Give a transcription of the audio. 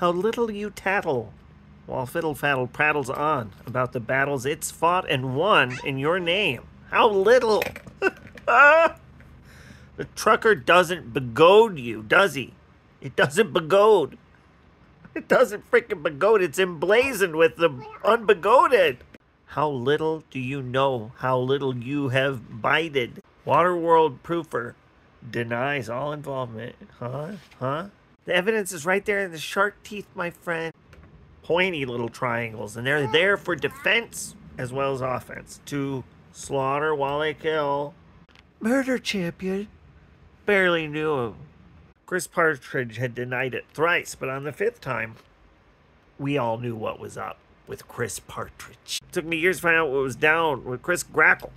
how little you tattle, while Fiddle Faddle prattles on about the battles it's fought and won in your name. How little! The trucker doesn't begode you, does he? It doesn't begode. It doesn't freaking begode. It's emblazoned with the unbegoded. How little do you know how little you have bided? Waterworld proofer denies all involvement. Huh? Huh? The evidence is right there in the shark teeth, my friend. Pointy little triangles, and they're there for defense as well as offense. To slaughter while they kill. Murder champion. Barely knew him. Chris Partridge had denied it thrice, but on the fifth time, we all knew what was up with Chris Partridge. It took me years to find out what was down with Chris Grackle.